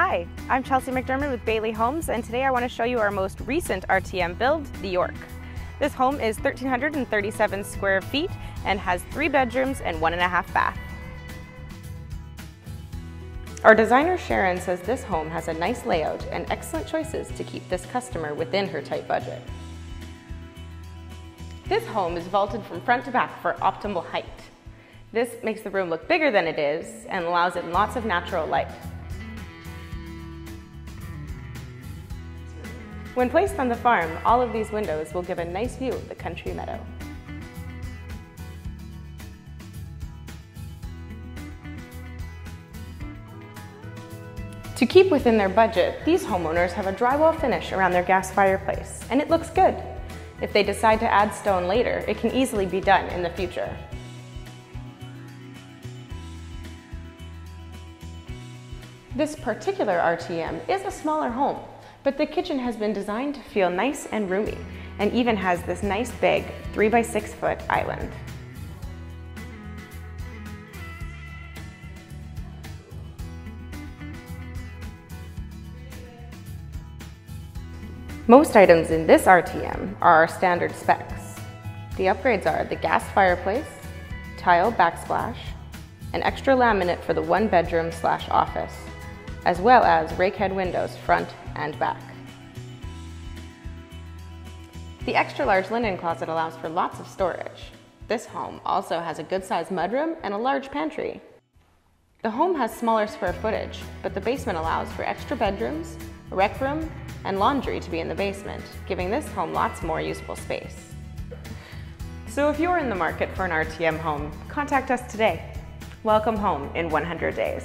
Hi, I'm Chelsea McDermid with Bailey Homes, and today I want to show you our most recent RTM build, the York. This home is 1,337 square feet and has three bedrooms and one and a half bath. Our designer Sharon says this home has a nice layout and excellent choices to keep this customer within her tight budget. This home is vaulted from front to back for optimal height. This makes the room look bigger than it is and allows it lots of natural light. When placed on the farm, all of these windows will give a nice view of the country meadow. To keep within their budget, these homeowners have a drywall finish around their gas fireplace, and it looks good. If they decide to add stone later, it can easily be done in the future. This particular RTM is a smaller home, but the kitchen has been designed to feel nice and roomy, and even has this nice big 3 by 6 foot island. Most items in this RTM are our standard specs. The upgrades are the gas fireplace, tile backsplash, an extra laminate for the one bedroom slash office, as well as rakehead windows front and back. The extra large linen closet allows for lots of storage. This home also has a good sized mudroom and a large pantry. The home has smaller square footage, but the basement allows for extra bedrooms, rec room, and laundry to be in the basement, giving this home lots more usable space. So if you're in the market for an RTM home, contact us today. Welcome home in 100 days.